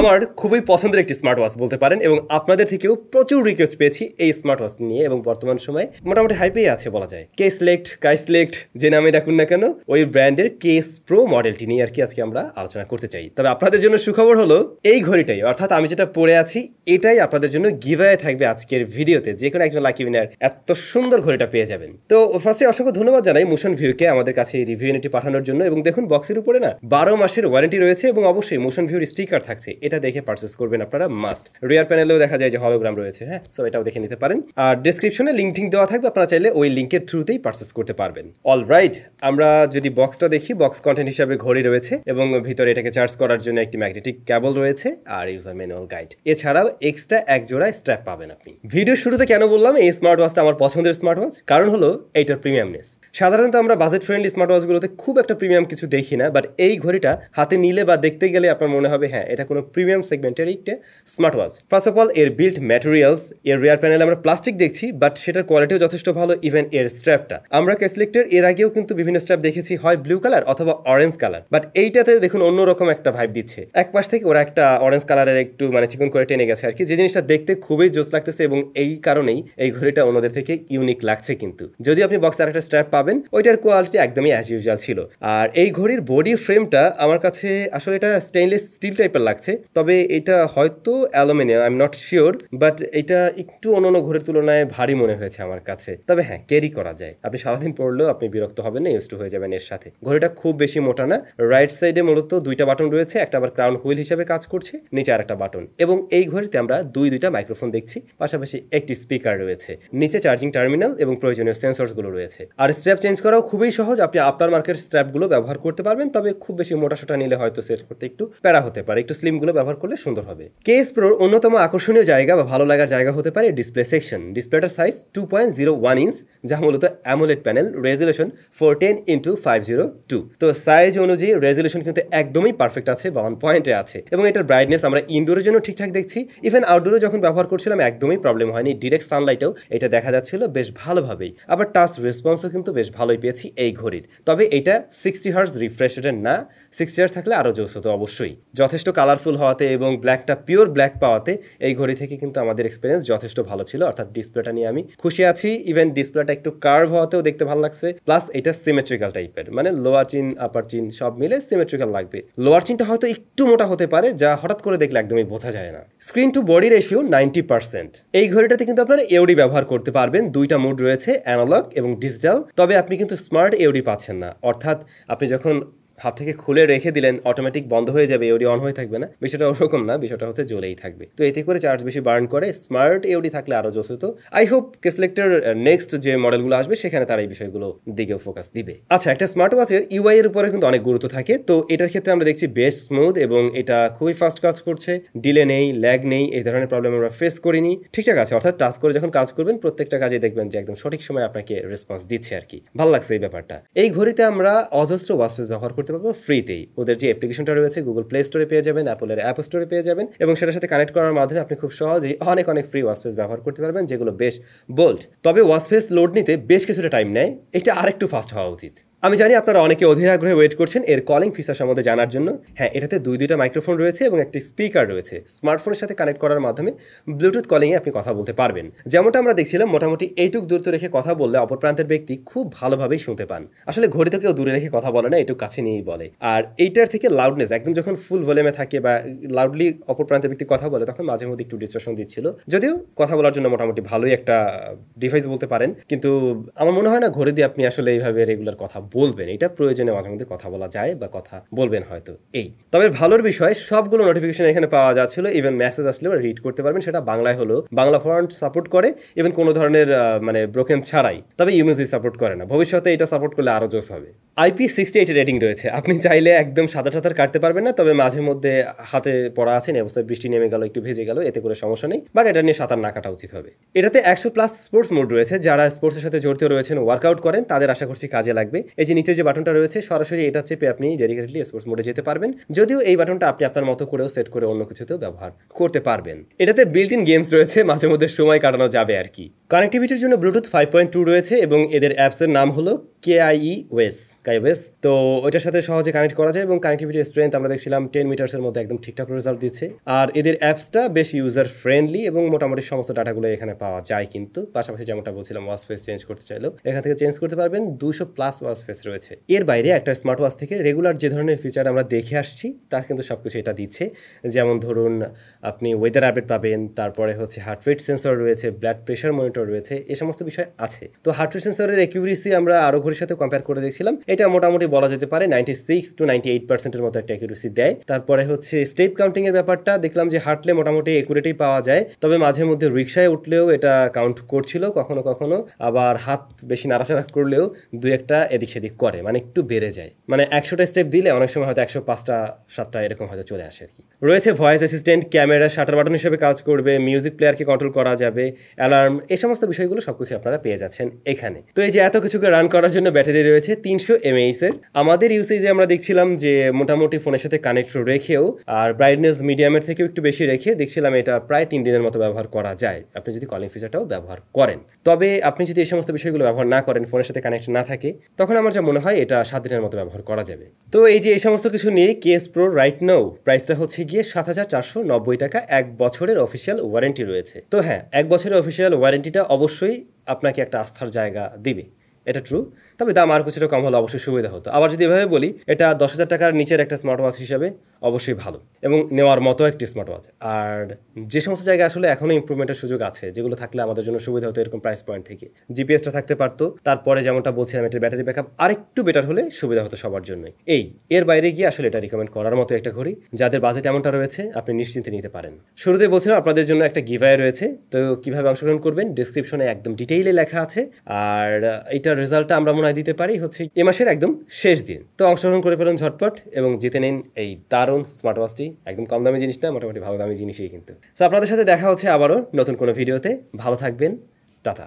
আমার খুবই পছন্দের একটি স্মার্ট ওয়াচ বলতে পারেন এবং আপনাদের থেকেও প্রচুর রিকোয়েস্ট পেয়েছি এই স্মার্ট ওয়াচ নিয়ে এবং বর্তমান সময়ে মোটামুটি হাইপেই আছে বলা যায়। কে সিলেক্ট কাই সিলেক্ট যে নামে ডাকুন না কেন, ওই ব্র্যান্ডের কেস প্রো মডেলটি নিয়ে আর কি আজকে আমরা আলোচনা করতে চাই। তবে আপনাদের জন্য সুখবর হলো, এই ঘড়িটাই, অর্থাৎ আমি যেটা পরে আছি, এটাই আপনাদের জন্য গিভায় থাকবে আজকের ভিডিওতে। যে কোনো একজন লাকি উইনার এত সুন্দর ঘড়িটা পেয়ে যাবেন। তো ফার্স্টে অসংখ্য ধন্যবাদ জানাই মোশন ভিউকে আমাদের কাছে রিভিউ ইউনিটি পাঠানোর জন্য এবং দেখুন বক্সের উপরে না, বারো মাসের ওয়ারেন্টি রয়েছে এবং অবশ্যই মোশন ভিউর স্টিকার থাকছে। এটা দেখে পারচেস করবেন আপনারা মাস্ট রিয়ার প্যানেলেও দেখা যায় যে হলোগ্রাম রয়েছে হ্যাঁ? সো এটাও দেখে নিতে পারেন। আর ডিসক্রিপশনে লিঙ্ক দেওয়া থাকবে, আপনারা চাইলে ওই লিঙ্কের থ্রুতেই পারচেস করতে পারবেন। অল রাইট আমরা যদি বক্সটা দেখি বক্স কন্টেন্ট হিসাবে ঘড়ি রয়েছে এবং ভিতরে এটাকে চার্জ করার জন্য একটি ম্যাগনেটিক ক্যাবল রয়েছে আর ইউজার ম্যানুয়াল গাইড এছাড়াও এক্সট্রা এক জোড়া স্ট্র্যাপ পাবেন আপনি। ভিডিও শুরুতে কেন বললাম, এই স্মার্ট ওয়াচটা আমার পছন্দের স্মার্ট ওয়াচ কারণ হলো, এইটার প্রিমিয়ামনেস সাধারণত আমরা বাজেট ফ্রেন্ডলি স্মার্ট ওয়াচগুলোতে খুব একটা প্রিমিয়াম কিছু দেখি না বাট এই ঘড়িটা হাতে নিলে বা দেখতে গেলে আপনার মনে হবে হ্যাঁ এটা কোনো প্রিমিয়াম সেগমেন্টের একটা smart watch first of all এর বিল্ড ম্যাটেরিয়ালস এর রেয়ার প্যানেলে আমরা প্লাস্টিক দেখছি বাট সেটার কোয়ালিটিও যথেষ্ট ভালো ইভেন এর স্ট্র্যাপটা আমরা ক্যাসলেক্টের এর আগেও কিন্তু বিভিন্ন স্ট্র্যাপ দেখেছি, হয় ব্লু কালার অথবা অরেঞ্জ কালার বাট এইটাতে দেখুন অন্যরকম একটা ভাইব দিচ্ছে। এক পাশ থেকে ওরা একটা অরেঞ্জ কালারের একটু মানে চিকন করে টেনে গেছে আর কি যে জিনিসটা দেখতে খুবই জোস লাগতেছে এবং এই কারণেই এই ঘড়িটা অন্যদের থেকে ইউনিক লাগছে কিন্তু। যদি আপনি বক্সে আরেকটা স্ট্র্যাপ পাবেন, ওইটার কোয়ালিটি একদমই অ্যাজ ইউজুয়াল ছিল। আর এই ঘড়ির বডি ফ্রেমটা আমার কাছে আসলে এটা স্টেইনলেস স্টিল টাইপের লাগছে। তবে এটা হয়তো aluminium I am not sure but এটা একটু অন্য অন্য ঘড়ির তুলনায় ভারী মনে হয়েছে আমার কাছে। তবে হ্যাঁ ক্যারি করা যায়। আপনি সারাদিন পড়লেও আপনি বিরক্ত হবেন না ইউজ টু হয়ে যাবেন এর সাথে। ঘড়িটা খুব বেশি মোটা না। রাইট সাইডে মূলত দুইটা বাটন রয়েছে, একটা আবার ক্রাউন হুইল হিসেবে কাজ করছে, নিচে আর একটা বাটন এবং এই ঘড়িতে আমরা দুই দুইটা মাইক্রোফোন দেখছি, পাশাপাশি একটি স্পিকার রয়েছে। নিচে চার্জিং টার্মিনাল এবং প্রয়োজনীয় সেন্সরসগুলো রয়েছে। আর স্ট্র্যাপ চেঞ্জ করাও খুবই সহজ, আপনি আপনার মার্কেট স্ট্র্যাপগুলো ব্যবহার করতে পারবেন, তবে খুব বেশি মোটা সোটা নিলে হয়তো সেট করতে একটু প্যারা হতে পারে, একটু স্লিমগুলো ব্যবহার করলে সুন্দর হবে। কেস প্রোর অন্যতম আকর্ষণীয় জায়গা বা ভালো লাগার জায়গা হতে পারে display section ডিসপ্লেটার size two point zero one inch যা মূলত AMOLED panel resolution four ten into five zero two তো সাইজ অনুযায়ী রেজুলেশন কিন্তু একদমই পারফেক্ট আছে বা ওয়ান পয়েন্টে আছে। এবং এটার ব্রাইটনেস আমরা ইনডোরের জন্য ঠিকঠাক দেখছি। ইভেন আউটডোরে যখন ব্যবহার করছিলাম একদমই প্রবলেম হয়নি। ডিরেক্ট সানলাইটেও এটা দেখা যাচ্ছিল বেশ ভালোভাবেই। আবার টাচ রেসপন্সও কিন্তু বেশ ভালোই পেয়েছি এই ঘড়ির। তবে এটা সিক্সটি হার্স রিফ্রেশ রেটের না। সিক্সটি হার্স থাকলে আরও জোস হতো অবশ্যই। যথেষ্ট কালারফুল হওয়াতে এবং ব্ল্যাকটা পিওর ব্ল্যাক পাওয়াতে এই ঘড়ি থেকে কিন্তু আমাদের এক্সপিরিয়েন্স যথেষ্ট ভালো ছিল। অর্থাৎ ডিসপ্লেটা নিয়ে আমি খুশি আছি। ইভেন ডিসপ্লেটা একটু কার্ভ হওয়াতেও দেখতে ভালো লাগছে। প্লাস এটা সিমেট্রিক্যাল টাইপের মানে লোয়ার চিন আপার চিন সব মিলে সিমেট্রিক্যাল লাগবে। লোয়ার চিনটা হয়তো একটু মোটা হতে পারে, যা হঠাৎ করে দেখলে একদমই বোঝা যায় না। Screen to body ratio ninety percent এই ঘড়িটাতে কিন্তু আপনারা এওডি ব্যবহার করতে পারবেন। দুইটা মুড রয়েছে অ্যানালগ এবং ডিজিটাল তবে আপনি কিন্তু স্মার্ট এওডি পাচ্ছেন না। অর্থাৎ আপনি যখন হাত থেকে খুলে রেখে দিলেন অটোমেটিক বন্ধ হয়ে যাবে এওডি অন হয়ে থাকবে না। বিষয়টা ওরকম না, বিষয়টা হচ্ছে জ্বলেই থাকবে। তো এতে করে চার্জ বেশি বার্ন করে স্মার্ট এওডি থাকলে আরও জোস হতো আই হোপ কেসলেক্টের নেক্সট যে মডেলগুলো আসবে, সেখানে তারা এই বিষয়গুলো দিকেও ফোকাস দিবে। আচ্ছা একটা স্মার্ট ওয়াচের ইউআই এর উপরে কিন্তু অনেক গুরুত্ব থাকে। তো এটার ক্ষেত্রে আমরা দেখছি বেশ স্মুথ এবং এটা খুবই ফাস্ট কাজ করছে। ডিলে নেই ল্যাগ নেই, এই ধরনের প্রবলেম আমরা ফেস করিনি। ঠিকঠাক আছে, অর্থাৎ টাচ করে যখন কাজ করবেন, প্রত্যেকটা কাজে দেখবেন যে একদম সঠিক সময় আপনাকে রেসপন্স দিচ্ছে আর কি। ভালো লাগছে এই ব্যাপারটা। এই ঘড়িতে আমরা অজস্র ওয়াচপেস ব্যবহার করতে পারব ফ্রিতেই ওদের যে অ্যাপ্লিকেশনটা রয়েছে গুগল প্লে স্টোরে পেয়ে যাবেন অ্যাপলের অ্যাপ স্টোরে পেয়ে যাবেন এবং সেটার সাথে কানেক্ট করার মাধ্যমে আপনি খুব সহজেই অনেক অনেক ফ্রি ওয়াসপেস ব্যবহার করতে পারবেন, যেগুলো বেশ বোল্ড তবে ওয়াসপেস লোড নিতে বেশ কিছুটা টাইম নেয়। এটা আরেকটু ফাস্ট হওয়া উচিত। আমি জানি আপনারা অনেকে অধীর আগ্রহে ওয়েট করছেন, এর কলিং ফিচার সম্বন্ধে জানার জন্য। হ্যাঁ এটাতে দুই দুইটা মাইক্রোফোন রয়েছে এবং একটি স্পিকার রয়েছে। স্মার্টফোনের সাথে কানেক্ট করার মাধ্যমে ব্লুটুথ কলিংয়ে আপনি কথা বলতে পারবেন। যেমনটা আমরা দেখছিলাম, মোটামুটি এইটুক দূরত্ব রেখে কথা বললে অপর প্রান্তের ব্যক্তি খুব ভালোভাবেই শুনতে পান। আসলে ঘড়িতে কেউ দূরে রেখে কথা বলে না, এটুক কাছে নিয়েই বলে। আর এইটার থেকে লাউডনেস একদম যখন ফুল ভলিউমে থাকে বা লাউডলি অপর প্রান্তের ব্যক্তি কথা বলে, তখন মাঝে মধ্যে একটু ডিস্ট্রাকশন দিচ্ছিল। যদিও কথা বলার জন্য মোটামুটি ভালোই একটা ডিভাইস বলতে পারেন, কিন্তু আমার মনে হয় না ঘড়ি দিয়ে আপনি আসলে এইভাবে রেগুলার কথা বলবেন, এটা প্রয়োজনে মাঝে মধ্যে কথা বলা যায় বা কথা বলবেন হয়তো। এই। তবে ভালোর বিষয়, সবগুলো নোটিফিকেশন এখানে পাওয়া যাচ্ছিল ইভেন মেসেজ আসলেও রিড করতে পারবেন, সেটা বাংলায় হলো বাংলা ফন্ট সাপোর্ট করে ইভেন কোনো ধরনের মানে ব্রোকেন ছাড়াই। তবে ইউএসজি সাপোর্ট করে না। ভবিষ্যতে এটা সাপোর্ট করলে আরও জোস হবে। আইপি সিক্সটি এইট রেটিং রয়েছে। আপনি চাইলে একদম সাদা সাঁতার কাটতে পারবেন না, তবে মাঝে মধ্যে হাতে পড়া আছেন অবস্থায় বৃষ্টি নেমে গেল, একটু ভেজে গেল, এতে করে সমস্যা নেই বাট এটা নিয়ে সাঁতার না কাটা উচিত হবে। এটাতে একশো প্লাস স্পোর্টস মোড রয়েছে। যারা স্পোর্টসের সাথে জড়িত রয়েছেন ওয়ার্কআউট করেন, তাদের আশা করছি কাজে লাগবে। এই যে নিচের যে বাটনটা রয়েছে, সরাসরি এটা চেপে আপনি ডেডিকেটলি স্পোর্টস মোডে যেতে পারবেন। যদিও এই বাটনটা আপনি আপনার মতো করেও সেট করে অন্য কিছুতেও ব্যবহার করতে পারবেন। এটাতে বিল্ট ইন গেমস রয়েছে মাঝে মধ্যে সময় কাটানো যাবে আর কি। কানেক্টিভিটির জন্য ব্লুটুথ ফাইভ পয়েন্ট টু রয়েছে এবং এদের অ্যাপসের নাম হলো কেআইই ওয়েস কাই ওয়েস তো ওইটার সাথে সহজে কানেক্ট করা যায় এবং কানেক্টিভিটির স্ট্রেংথ আমরা দেখছিলাম টেন মিটার্সের মধ্যে একদম ঠিকঠাক রেজাল্ট দিচ্ছে। আর এদের অ্যাপসটা বেশ ইউজার ফ্রেন্ডলি এবং মোটামুটি সমস্ত ডাটাগুলো এখানে পাওয়া যায় কিন্তু। পাশাপাশি যেমনটা বলছিলাম ওয়াশ ফেস চেঞ্জ করতে চাইলেও এখান থেকে চেঞ্জ করতে পারবেন। দুশো প্লাস ওয়াশ ফেস রয়েছে। এর বাইরে একটা স্মার্ট ওয়াচ থেকে রেগুলার যে ধরনের ফিচার আমরা দেখে আসছি, তার কিন্তু সব কিছু এটা দিচ্ছে। যেমন ধরুন, আপনি ওয়েদার আপডেট পাবেন, তারপরে হচ্ছে হার্ট রেট সেন্সর রয়েছে ব্লাড প্রেশার মনিটর রয়েছে, এ সমস্ত বিষয় আছে। তো হার্ট রেট সেন্সরের অ্যাকিউরেসি আমরা আরও ঘড়ির সাথে কম্পেয়ার করে দেখছিলাম। এটা মোটামুটি বলা যেতে পারে ninety six to ninety eight পার্সেন্টের মতো একটা অ্যাকিউরেসি দেয়। তারপরে হচ্ছে স্টেপ কাউন্টিং এর ব্যাপারটা, দেখলাম যে হাঁটলে মোটামুটি একুরেটেই পাওয়া যায়। তবে মাঝে মধ্যে রিক্সায় উঠলেও এটা কাউন্ট করছিল, কখনো কখনো। আবার হাত বেশি নাড়াচাড়া করলেও দুই একটা এদিক সেদিক করে মানে একটু বেড়ে যায়। মানে একশোটা স্টেপ দিলে অনেক সময় হয়তো একশো পাঁচটা, সাতটা এরকম হয়তো চলে আসে আর কি রয়েছে voice assistant camera shutter button হিসেবে কাজ করবে মিউজিক প্লেয়ারকে কন্ট্রোল করা যাবে অ্যালার্ম এই সমস্ত বিষয়গুলো সবকিছু আপনারা পেয়ে যাচ্ছেন এখানে। তো এই যে এত কিছুকে রান করার জন্য ব্যাটারি রয়েছে তিনশো এমএইচ এর। আমাদের ইউসেজে আমরা দেখছিলাম যে মোটামুটি ফোনের সাথে কানেক্ট রেখেও আর ব্রাইটনেস মিডিয়ামের থেকেও একটু বেশি রেখে দেখছিলাম এটা প্রায় তিন দিনের মতো ব্যবহার করা যায়। আপনি যদি কলিং ফিচারটাও ব্যবহার করেন। তবে আপনি যদি এই সমস্ত বিষয়গুলো ব্যবহার না করেন ফোনের সাথে কানেক্ট না থাকে, তখন আমার যা মনে হয় এটা সাত দিনের মতো ব্যবহার করা যাবে। তো এই যে এই সমস্ত কিছু নিয়ে কেস প্রো রাইট নাও প্রাইসটা হচ্ছে গিয়ে সাত হাজার চারশো নব্বই টাকা এক বছরের অফিসিয়াল ওয়ারেন্টি রয়েছে। তো হ্যাঁ এক বছরের অফিসিয়াল ওয়ারেন্টিটা অবশ্যই আপনাকে একটা আস্থার জায়গা দিবে। এটা ট্রু তবে দাম আর কিছুটা কম হলে অবশ্যই সুবিধা হতো। আবার যদি এভাবে বলি, এটা দশ হাজার টাকার নিচের একটা স্মার্ট ওয়াচ হিসাবে অবশ্যই ভালো। এবং নেওয়ার মতো একটি স্মার্ট ওয়াচ আর যে সমস্ত জায়গায় আসলে এখনও ইম্প্রুভমেন্টের সুযোগ আছে, যেগুলো থাকলে আমাদের জন্য সুবিধা হতো এরকম প্রাইস পয়েন্ট থেকে। জিপিএসটা থাকতে পারতো, তারপরে যেমনটা বলছিলাম, এটার ব্যাটারি ব্যাকআপ আরেকটু বেটার হলে সুবিধা হতো সবার জন্যই। এই, এর বাইরে গিয়ে আসলে এটা রিকমেন্ড করার মতো একটা ঘড়ি, যাদের বাজেট এমনটা রয়েছে, আপনি নিশ্চিন্তে নিতে পারেন। শুরুতে বলছিলাম, আপনাদের জন্য একটা গিভায় রয়েছে। তো কীভাবে অংশগ্রহণ করবেন? ডিসক্রিপশনে একদম ডিটেইলে লেখা আছে। আর এইটার রেজাল্টটা আমরা মনে হয় দিতে পারি হচ্ছে, এ মাসের একদম শেষ দিন। তো অংশগ্রহণ করে ফেলুন ঝটপট এবং জিতে নিন এই দারুণ স্মার্ট ওয়াচটি একদম কম দামি জিনিস না, মোটামুটি ভালো দামি জিনিসই কিন্তু। সো আপনাদের সাথে দেখা হচ্ছে আবারও নতুন কোনো ভিডিওতে ভালো থাকবেন, টাটা।